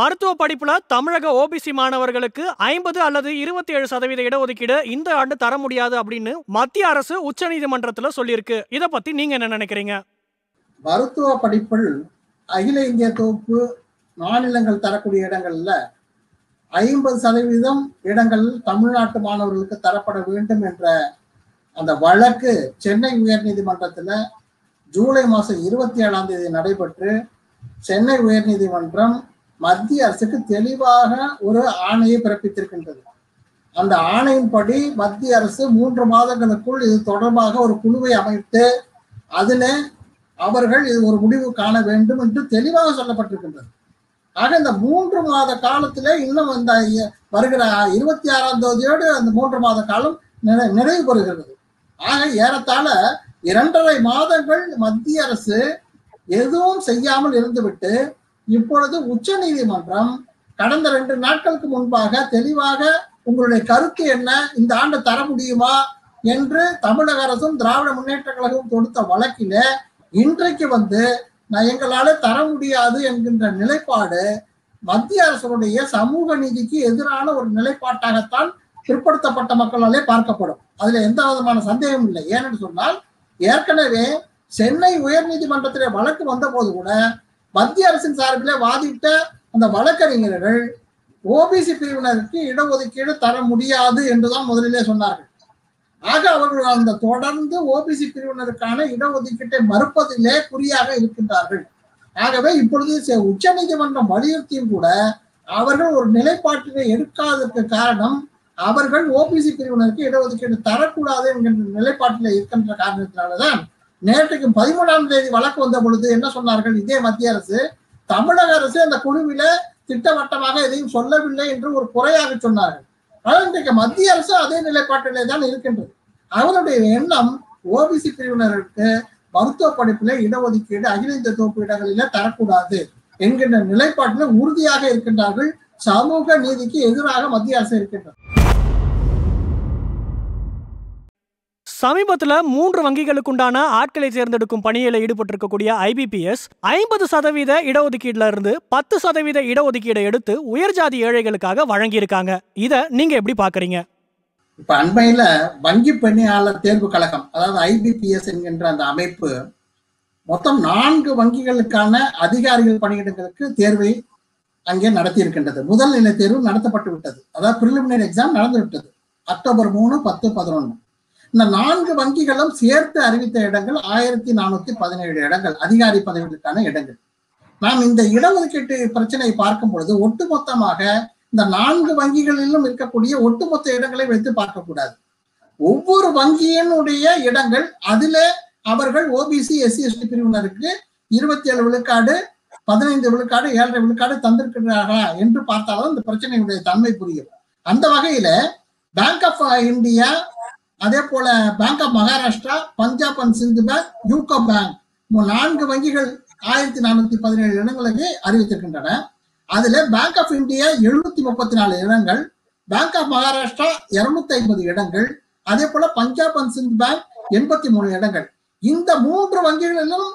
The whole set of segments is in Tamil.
மருத்துவ படிப்புல தமிழக ஓபிசி மாணவர்களுக்கு ஐம்பது அல்லது இருபத்தி ஏழு சதவீத இடஒதுக்கீடு இந்த ஆண்டு தர முடியாது அப்படின்னு மத்திய அரசு உச்சநீதிமன்றத்துல சொல்லியிருக்கு. இத பத்தி நீங்க என்ன நினைக்கிறீங்க? மருத்துவ படிப்பில் அகில இந்திய தொகுப்பு மாநிலங்கள் தரக்கூடிய இடங்கள்ல ஐம்பது சதவீதம் இடங்கள் தமிழ்நாட்டு மாணவர்களுக்கு தரப்பட வேண்டும் என்ற அந்த வழக்கு சென்னை உயர்நீதிமன்றத்தில் ஜூலை மாதம் இருபத்தி ஏழாம் தேதி நடைபெற்று சென்னை உயர்நீதிமன்றம் மத்திய அரசுக்கு தெளிவாக ஒரு ஆணையை பிறப்பித்திருக்கின்றது. அந்த ஆணையின்படி மத்திய அரசு மூன்று மாதங்களுக்குள் இது தொடர்பாக ஒரு குழுவை அமைத்து அதில் அவர்கள் இது ஒரு முடிவு காண வேண்டும் என்று தெளிவாக சொல்லப்பட்டிருக்கின்றது. ஆக இந்த மூன்று மாத காலத்துல இன்னும் இந்த வருகிற இருபத்தி ஆறாம் தேதியோடு அந்த மூன்று மாத காலம் நிறை- நிறைவு பெறுகிறது. ஆக ஏறத்தாழ இரண்டரை மாதங்கள் மத்திய அரசு எதுவும் செய்யாமல் இருந்துவிட்டு இப்பொழுது உச்ச நீதிமன்றம் கடந்த ரெண்டு நாட்களுக்கு முன்பாக தெளிவாக உங்களுடைய கருத்து என்ன? இந்த ஆண்டு தர முடியுமா? என்று தமிழக அரசும் திராவிட முன்னேற்ற கழகம் தொடுத்த வழக்கில இன்றைக்கு வந்து நான் எங்களால தர முடியாது என்கின்ற நிலைப்பாடு மத்திய அரசுடைய சமூக நீதிக்கு எதிரான ஒரு நிலைப்பாட்டாகத்தான் பிற்படுத்தப்பட்ட மக்களாலே பார்க்கப்படும். அதுல எந்த விதமான சந்தேகமும் இல்லை. ஏனென்று சொன்னால் ஏற்கனவே சென்னை உயர் நீதிமன்றத்திலே வழக்கு வந்த போது கூட மத்திய அரசின் சார்பில் வாதிட்ட அந்த வழக்கறிஞர்கள் ஓபிசி பிரிவினருக்கு இடஒதுக்கீடு தர முடியாது என்றுதான் முதலிலே சொன்னார்கள். ஆக அவர்கள் அந்த தொடர்ந்து ஓபிசி பிரிவினருக்கான இடஒதுக்கீட்டை மறுப்பதிலே குறியாக இருக்கின்றார்கள். ஆகவே இப்பொழுது செ- உச்சநீதிமன்றம் வலியுறுத்தியும் கூட அவர்கள் ஒரு நிலைப்பாட்டினை எடுக்காததற்கு காரணம் அவர்கள் ஓபிசி பிரிவினருக்கு இடஒதுக்கீடு தரக்கூடாது என்கின்ற நிலைப்பாட்டில் இருக்கின்ற காரணத்தினாலதான் நேற்றுக்கு பதிமூணாம் தேதி வழக்கு வந்த பொழுது என்ன சொன்னார்கள்? இதே மத்திய அரசு தமிழக அரசு அந்த குழுவில திட்டவட்டமாக எதையும் சொல்லவில்லை என்று ஒரு குறையாக சொன்னார்கள். ஆனால் இன்றைக்கு மத்திய அரசு அதே நிலைப்பாட்டிலே தான் இருக்கின்றது. அவருடைய எண்ணம் ஓபிசி பிரிவினருக்கு மருத்துவ படிப்பிலே இடஒதுக்கீடு அகில இந்திய தொகுப்பு இடங்களிலே தரக்கூடாது என்கின்ற நிலைப்பாட்டில் உறுதியாக இருக்கின்றார்கள். சமூக நீதிக்கு எதிராக மத்திய அரசு இருக்கின்றது. சமீபத்தில் மூன்று வங்கிகளுக்குண்டான ஆட்களை தேர்ந்தெடுக்கும் பணியில் ஈடுபட்டிருக்கக்கூடிய ஐபிபிஎஸ் ஐம்பது சதவீத இடஒதுக்கீடுல இருந்து பத்து சதவீத இடஒதுக்கீடை எடுத்து உயர்ஜாதி ஏழைகளுக்காக வழங்கியிருக்காங்க. இதை நீங்க எப்படி பாக்குறீங்க? இப்ப அண்மையில வங்கி பணியாளர் தேர்வு கழகம் அதாவது ஐபிபிஎஸ் என்கின்ற அந்த அமைப்பு மொத்தம் நான்கு வங்கிகளுக்கான அதிகாரிகள் பணியிடங்களுக்கு தேர்வை அங்கே நடத்தி இருக்கின்றது முதல் நிலை தேர்வு நடத்தப்பட்டு விட்டது அதாவது பிரிலிமினரி எக்ஸாம் நடந்து விட்டது அக்டோபர் மூணு பத்து பதினொன்று இந்த நான்கு வங்கிகளும் சேர்த்து அறிவித்த இடங்கள் ஆயிரத்தி நானூத்தி பதினேழு இடங்கள் அதிகாரி பதவிகளுக்கான இடங்கள். நாம் இந்த இடஒதுக்கீட்டு பிரச்சனையை பார்க்கும் பொழுது ஒட்டுமொத்தமாக இந்த நான்கு வங்கிகளிலும் இருக்கக்கூடிய ஒட்டுமொத்த இடங்களை வைத்து பார்க்கக்கூடாது ஒவ்வொரு வங்கியினுடைய இடங்கள் அதுல அவர்கள் ஓபிசி எஸ்சி எஸ்டி பிரிவினருக்கு இருபத்தி ஏழு விழுக்காடு பதினைந்து விழுக்காடு ஏழரை விழுக்காடு தந்திருக்கிறார்களா என்று பார்த்தாலும் இந்த பிரச்சனையுடைய தன்மை புரியும். அந்த வகையில பேங்க் ஆஃப் இந்தியா அதே போல bank of Maharashtra Punjab and Sind bank UCO bank நான்கு வங்கிகள் ஆயிரத்தி நானூத்தி பதினேழு இடங்களுக்கு அறிவித்திருக்கின்றன. அதுல பேங்க் ஆஃப் இந்தியா எழுநூத்தி முப்பத்தி நாலு இடங்கள் பேங்க் ஆஃப் மகாராஷ்டிரா இருநூத்தி ஐம்பது இடங்கள் அதே போல பஞ்சாப் அண்ட் சிந்த் பேங்க் எண்பத்தி மூணு இடங்கள். இந்த மூன்று வங்கிகளிலும்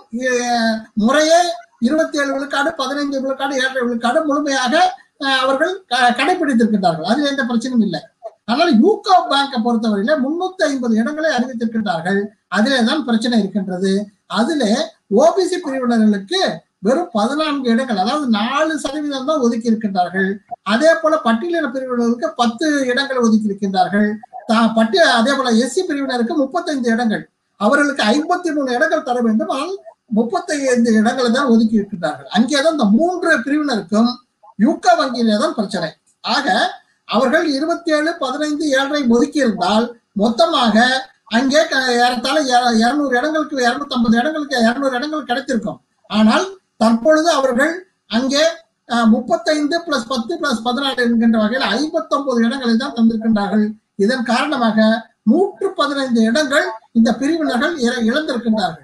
முறையே இருபத்தி ஏழு விழுக்காடு பதினைந்து விழுக்காடு ஏழரை விழுக்காடு முழுமையாக அவர்கள் க- கடைபிடித்திருக்கின்றார்கள். அதில் எந்த பிரச்சனையும் இல்லை. அதனால யூகோ பேங்கை பொறுத்தவரையில முன்னூத்தி ஐம்பது இடங்களை அறிவித்திருக்கின்றார்கள். அதிலே தான் பிரச்சனை இருக்கின்றது. அதிலே ஓபிசி பிரிவினர்களுக்கு வெறும் பதினான்கு இடங்கள் அதாவது நாலு சதவீதம் தான் ஒதுக்கி இருக்கின்றார்கள். அதே போல பட்டியலின பிரிவினருக்கு பத்து இடங்கள் ஒதுக்கி இருக்கின்றார்கள். பட்டி அதே போல எஸ்சி பிரிவினருக்கு முப்பத்தைந்து இடங்கள். அவர்களுக்கு ஐம்பத்தி மூணு இடங்கள் தர வேண்டும். ஆனால் இடங்களை தான் ஒதுக்கி இருக்கின்றார்கள். அங்கேதான் இந்த மூன்று பிரிவினருக்கும் யூகா வங்கியிலே தான் பிரச்சனை. ஆக அவர்கள் இருபத்தி ஏழு பதினைந்து ஏழரை ஒதுக்கி இருந்தால் மொத்தமாக அங்கே ஏறத்தாழ இருநூறு இடங்களுக்கு இருநூத்தி ஐம்பது இடங்களுக்கு இருநூறு இடங்கள் கிடைத்திருக்கும். ஆனால் தற்பொழுது அவர்கள் அங்கே அஹ், முப்பத்தைந்து பிளஸ் பத்து பிளஸ் பதினாறு என்கின்ற வகையில் ஐம்பத்தொன்பது இடங்களை தான் தந்திருக்கின்றார்கள். இதன் காரணமாக நூற்று பதினைந்து இடங்கள் இந்த பிரிவினர்கள் இழந்திருக்கின்றார்கள்.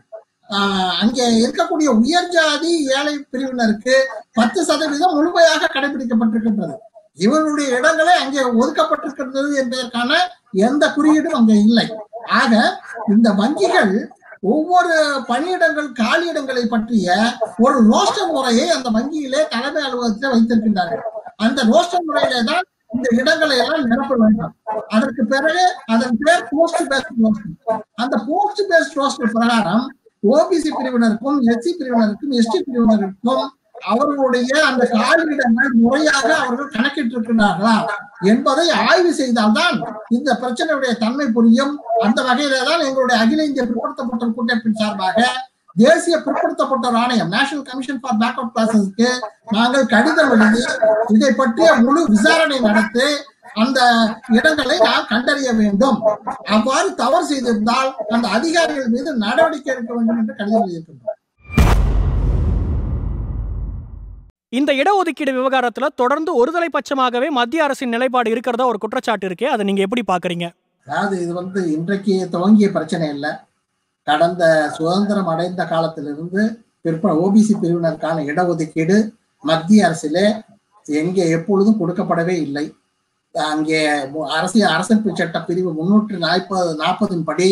ஆஹ், அங்கே இருக்கக்கூடிய உயர் ஜாதி ஏழை பிரிவினருக்கு பத்து சதவீதம் முழுமையாக கடைபிடிக்கப்பட்டிருக்கின்றது. இவருடைய இடங்களே அங்கே ஒதுக்கப்பட்டிருக்கின்றது என்பதற்கான எந்த குறியீடும் அங்கே இல்லை. ஆக இந்த வங்கிகள் ஒவ்வொரு பணியிடங்கள் காலியிடங்களை பற்றிய ஒரு ரோஸ்டர் முறையை அந்த வங்கியிலே தலைமை அலுவலகத்தில் வைத்திருக்கின்றார்கள். அந்த ரோஸ்டர் முறையிலே தான் இந்த இடங்களை எல்லாம் நிரப்ப வேண்டும். அதற்கு பிறகு அதன் பேர் போஸ்ட் பேஸ்ட் ரோஸ்டர் அந்த போஸ்ட் பேஸ்ட் ரோஸ்டர் பிரகாரம் ஓபிசி பிரிவினருக்கும் எஸ்சி பிரிவினருக்கும் எஸ்டி பிரிவினருக்கும் அவர்களுடைய அந்த காலியிடங்கள் முறையாக அவர்கள் கணக்கிட்டு இருக்கிறார்களா என்பதை ஆய்வு செய்தால்தான் இந்த பிரச்சனையுடைய தன்மை புரியும். அந்த வகையில தான் எங்களுடைய அகில இந்திய பிற்படுத்தப்பட்ட கூட்டமைப்பின் சார்பாக தேசிய பிற்படுத்தப்பட்டோர் ஆணையம் நேஷனல் கமிஷன் ஃபார் பேக்வர்ட் கிளாஸஸ்க்கு நாங்கள் கடிதம் எழுதி இதை பற்றிய முழு விசாரணை நடத்தி அந்த இடங்களை நாம் கண்டறிய வேண்டும். அவ்வாறு தவறு செய்திருந்தால் அந்த அதிகாரிகள் மீது நடவடிக்கை எடுக்க வேண்டும் என்று கடிதம் எழுதியிருக்கின்றோம். இந்த இடஒதுக்கீடு விவகாரத்தில் தொடர்ந்து ஒருதலை பட்சமாகவே மத்திய அரசின் நிலைப்பாடு இருக்கிறதா ஒரு குற்றச்சாட்டு இருக்கே. அதை நீங்க எப்படி பாக்குறீங்க? அதாவது இது வந்து இன்றைக்கு துவங்கிய பிரச்சனை இல்லை. கடந்த சுதந்திரம் அடைந்த காலத்திலிருந்து பிற்ப ஓபிசி பிரிவினருக்கான இடஒதுக்கீடு மத்திய அரசிலே எங்கே எப்பொழுதும் கொடுக்கப்படவே இல்லை. அங்கே அரசியல் அரசியல் அரசமைப்பு சட்ட பிரிவு முன்னூற்று நாற்பது நாற்பதின் படி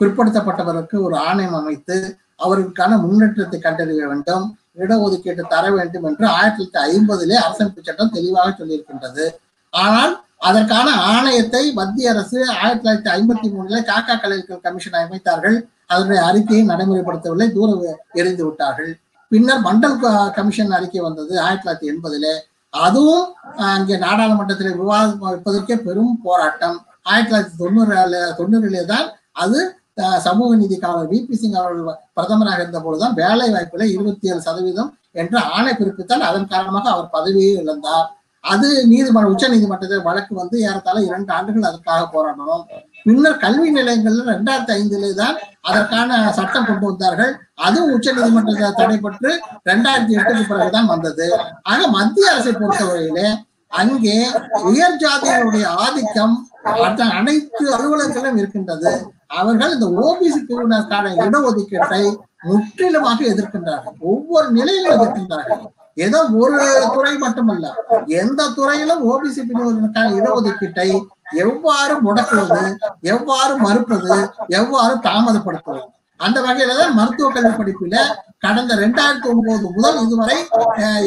பிற்படுத்தப்பட்டவருக்கு ஒரு ஆணையம் அமைத்து அவர்களுக்கான முன்னேற்றத்தை கண்டறிய வேண்டும். இடஒதுக்கீட்டு தர வேண்டும் என்று ஆயிரத்தி தொள்ளாயிரத்தி ஐம்பதிலே அரசமைப்பு சட்டம் தெளிவாக சொல்லியிருக்கின்றது. ஆனால் அதற்கான ஆணையத்தை மத்திய அரசு ஆயிரத்தி தொள்ளாயிரத்தி ஐம்பத்தி மூணுல காக்கா கலைஞர்கள் கமிஷன் அமைத்தார்கள். அதனுடைய அறிக்கையை நடைமுறைப்படுத்தவில்லை தூர எரிந்து விட்டார்கள். பின்னர் மண்டல் க- கமிஷன் அறிக்கை வந்தது ஆயிரத்தி தொள்ளாயிரத்தி எண்பதுல. அதுவும் அங்கே நாடாளுமன்றத்தில் விவாதம் வைப்பதற்கே பெரும் போராட்டம். ஆயிரத்தி தொள்ளாயிரத்தி தொண்ணூறு தொண்ணூறிலே தான் அது அஹ், சமூக வி. விபி சிங் அவர்கள் பிரதமராக இருந்த பொழுதுதான் வேலை வாய்ப்புல இருபத்தி ஏழு சதவீதம் என்ற ஆணை பிறப்பித்தால் அதன் காரணமாக அவர் பதவியை இழந்தார். அது நீதிமன்ற உச்ச நீதிமன்றத்தில் வழக்கு வந்து ஏறத்தாழ இரண்டு ஆண்டுகள் அதற்காக போராடணும். பின்னர் கல்வி நிலையங்கள்ல ரெண்டாயிரத்தி ஐந்திலே தான் அதற்கான சட்டம் கொண்டு வந்தார்கள். அதுவும் உச்ச நீதிமன்றத்தில் தடைபெற்று ரெண்டாயிரத்தி எட்டுக்கு பிறகுதான் வந்தது. ஆக மத்திய அரசை பொறுத்தவரையிலே அங்கே உயர் ஜாதியினுடைய ஆதிக்கம் அனைத்து அலுவலகத்திலும் இருக்கின்றது. அவர்கள் இந்த ஓபிசி பிரிவினருக்கான இடஒதுக்கீட்டை முற்றிலுமாக எதிர்க்கின்றார்கள். ஒவ்வொரு நிலையிலும் எதிர்க்கின்றார்கள். ஏதோ ஒரு துறை மட்டுமல்ல எந்த துறையிலும் ஓபிசி பிரிவினருக்கான இடஒதுக்கீட்டை எவ்வாறு முடக்குவது எவ்வாறு மறுப்பது எவ்வாறு தாமதப்படுத்துவது? அந்த வகையில தான் மருத்துவ கல்வி படிப்புல கடந்த ரெண்டாயிரத்தி ஒன்பது முதல் இதுவரை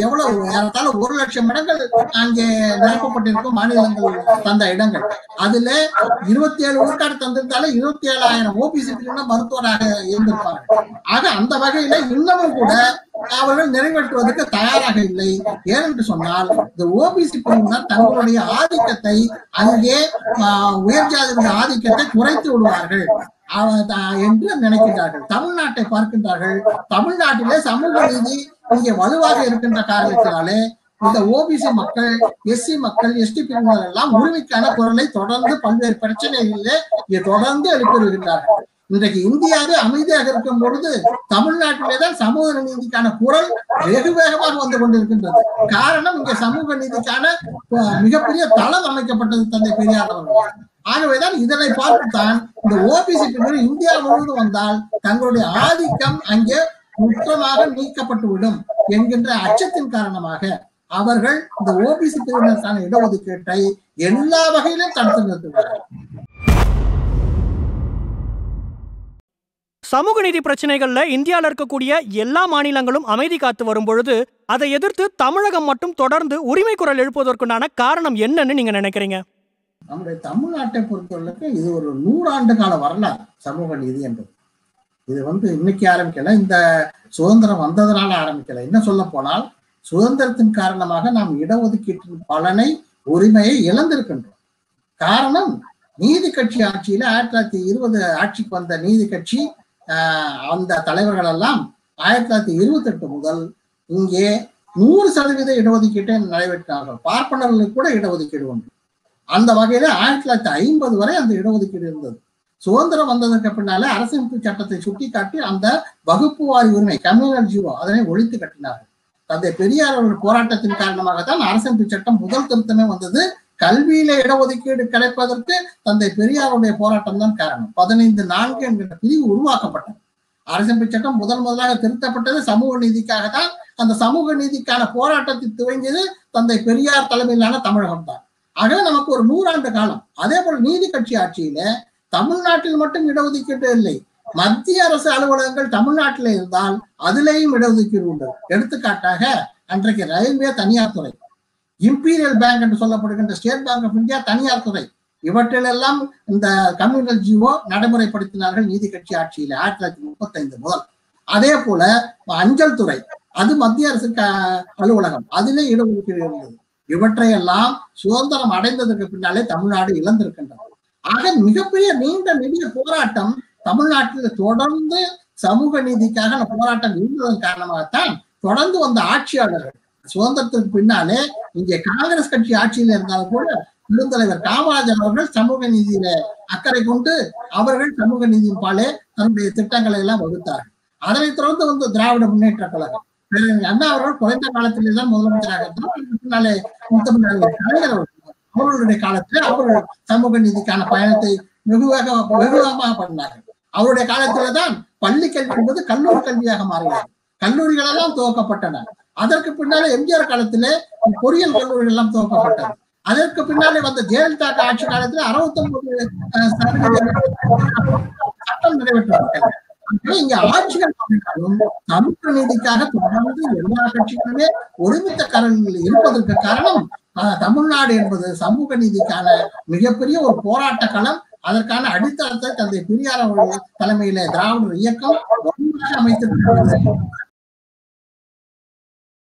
எவ்வளவு ஏறத்தாழ ஒரு லட்சம் இடங்கள் அங்கே நிரப்பப்பட்டிருக்கும் மாநிலங்கள் தந்த இடங்கள். அதுல இருபத்தி ஏழு விழுக்காடு தந்திருந்தாலும் இருபத்தி ஏழாயிரம் ஓபிசி மருத்துவராக இருந்திருப்பாங்க. ஆக அந்த வகையில இன்னமும் கூட அவர்கள் நிறைவேற்றுவதற்கு தயாராக இல்லை. ஏனென்று சொன்னால் இந்த ஓபிசி பிரிவினர் தங்களுடைய ஆதிக்கத்தை அங்கே ஆஹ், ஆதிக்கத்தை குறைத்து விடுவார்கள். என்று நினைக்கின்றார்கள். தமிழ்நாட்டை பார்க்கின்றார்கள். தமிழ்நாட்டிலே சமூக நீதி இங்கே வலுவாக இருக்கின்ற காரணத்தினாலே இந்த ஓபிசி மக்கள் எஸ்சி மக்கள் எஸ்டி பிரிவினர் எல்லாம் உரிமைக்கான குரலை தொடர்ந்து பல்வேறு பிரச்சனைகளிலே தொடர்ந்து எழுப்பி வருகின்றார்கள். இன்றைக்கு இந்தியாவே அமைதியாக இருக்கும் பொழுது தமிழ்நாட்டிலே தான் சமூக நீதிக்கான குரல் வெகு வேகமாக வந்து கொண்டிருக்கின்றது. காரணம் இங்க சமூக நீதிக்கான மிகப்பெரிய தளம் அமைக்கப்பட்டது தந்தை பெரியார் அவர்கள். ஆகவேதான் இதனை பார்த்துத்தான் இந்த ஓபிசி பிரிவினர் இந்தியா முழுவதும் வந்தால் தங்களுடைய ஆதிக்கம் அங்கே முற்றமாக நீக்கப்பட்டுவிடும் என்கின்ற அச்சத்தின் காரணமாக அவர்கள் இந்த ஓபிசி பிரிவினருக்கான இடஒதுக்கீட்டை எல்லா வகையிலும் தடுத்து நிறுத்துகிறார்கள். சமூக நீதி பிரச்சனைகள்ல இந்தியாவில் இருக்கக்கூடிய எல்லா மாநிலங்களும் அமைதி காத்து வரும் பொழுது அதை எதிர்த்து தமிழகம் மட்டும் தொடர்ந்து உரிமை குரல் எழுப்புவதற்குண்டான காரணம் என்னன்னு நீங்க நினைக்கிறீங்க? நம்முடைய தமிழ்நாட்டை பொறுத்தவரைக்கு இது ஒரு நூறாண்டு கால வரலாறு சமூக நீதி என்பது. இது வந்து இன்னைக்கு ஆரம்பிக்கல இந்த சுதந்திரம் வந்ததுனால ஆரம்பிக்கல. என்ன சொல்ல போனால் சுதந்திரத்தின் காரணமாக நாம் இடஒதுக்கீட்டின் பலனை உரிமையை இழந்திருக்கின்றோம். காரணம் நீதி கட்சி ஆட்சியில ஆயிரத்தி தொள்ளாயிரத்தி இருபது ஆட்சிக்கு வந்த நீதி கட்சி ஆஹ், அந்த தலைவர்கள் எல்லாம் ஆயிரத்தி தொள்ளாயிரத்தி இருபத்தி எட்டு முதல் இங்கே நூறு சதவீத இடஒதுக்கீட்டை நிறைவேற்றினார்கள். பார்ப்பனர்களுக்கு கூட இடஒதுக்கீடு உண்டு அந்த வகையில ஆயிரத்தி தொள்ளாயிரத்தி ஐம்பது வரை அந்த இடஒதுக்கீடு இருந்தது. சுதந்திரம் வந்ததற்கு பின்னாலே அரசமைப்பு சட்டத்தை சுட்டிக்காட்டி அந்த வகுப்பு வாரி உரிமை கம்யூனல் ஜீவோ அதனை ஒழித்து கட்டினார்கள். தந்தை பெரியார் அவர்கள் போராட்டத்தின் காரணமாகத்தான் அரசமைப்பு சட்டம் முதல் திருத்தமே வந்தது. கல்வியில இடஒதுக்கீடு கிடைப்பதற்கு தந்தை பெரியாருடைய போராட்டம் தான் காரணம். பதினைந்து நான்கு என்கிற பிரிவு உருவாக்கப்பட்டது. அரசமைப்பு சட்டம் முதல் முதலாக திருத்தப்பட்டது. சமூக நீதிக்காக தான் அந்த சமூக நீதிக்கான போராட்டத்தை துவங்கியது தந்தை பெரியார் தலைமையிலான தமிழகம் தான் ஆகவே நமக்கு ஒரு நூறாண்டு காலம். அதே போல நீதி கட்சி ஆட்சியில தமிழ்நாட்டில் மட்டும் இடஒதுக்கீடு இல்லை. மத்திய அரசு அலுவலகங்கள் தமிழ்நாட்டில் இருந்தால் அதுலேயும் இடஒதுக்கீடு உண்டு. எடுத்துக்காட்டாக அன்றைக்கு ரயில்வே தனியார் துறை இம்பீரியல் பேங்க் என்று சொல்லப்படுகின்ற ஸ்டேட் பேங்க் ஆஃப் இந்தியா தனியார் துறை இவற்றிலெல்லாம் இந்த கம்யூனல் ஜிஓ நடைமுறைப்படுத்தினார்கள் நீதி கட்சி ஆட்சியில் ஆயிரத்தி தொள்ளாயிரத்தி முப்பத்தி ஐந்து முதல். அதே போல அஞ்சல் துறை அது மத்திய அரசு க- அலுவலகம். அதிலே இடஒதுக்கீடு இருந்தது. இவற்றையெல்லாம் சுதந்திரம் அடைந்ததற்கு பின்னாலே தமிழ்நாடு இழந்திருக்கின்றது. ஆக மிகப்பெரிய நீண்ட நெடிய போராட்டம் தமிழ்நாட்டில் தொடர்ந்து சமூக நீதிக்காக அந்த போராட்டம் இருந்ததன் காரணமாகத்தான் தொடர்ந்து வந்த ஆட்சியாளர்கள் சுதந்திரத்துக்கு பின்னாலே இங்கே காங்கிரஸ் கட்சி ஆட்சியில் இருந்தாலும் கூட பெருந்தலைவர் காமராஜர் அவர்கள் சமூக நீதியில அக்கறை கொண்டு அவர்கள் சமூக நீதியின் பாலே தன்னுடைய திட்டங்களை எல்லாம் வகுத்தார்கள். அதனைத் தொடர்ந்து வந்து திராவிட முன்னேற்ற கழகம். அண்ணா அவர்கள் குறைந்த காலத்திலே தான் முதலமைச்சராக இருந்தார் பின்னாலே அவர்களுடைய காலத்திலே அவர்கள் சமூக நீதிக்கான பயணத்தை வெகுவாக வெகுவாக பண்ணார்கள் அவருடைய காலத்துலதான் பள்ளி கல்வி என்பது கல்லூரி கல்வியாக மாறினார். கல்லூரிகள் எல்லாம் துவக்கப்பட்டன. அதற்கு பின்னாலே எம்ஜிஆர் காலத்திலே பொறியியல் கல்லூரிகள் எல்லாம் துவக்கப்பட்டது. அதற்கு பின்னாலே வந்த ஜெயலலிதா ஆட்சி காலத்துல அறுபத்தி ஒன்பது சட்டம் நிறைவேற்றப்பட்டது. இங்க ஆட்சிகள் மாறினாலும் சமூக நீதிக்காக தொடர்ந்து எல்லா கட்சிகளுமே ஒருமித்த கரங்களில் இருப்பதற்கு காரணம் தமிழ்நாடு என்பது சமூக நீதிக்கான மிகப்பெரிய ஒரு போராட்ட களம். அதற்கான அடித்தளத்தை தந்தை பெரியார் அவர்கள் தலைமையில திராவிடர் இயக்கம் அமைத்திருக்கிறது.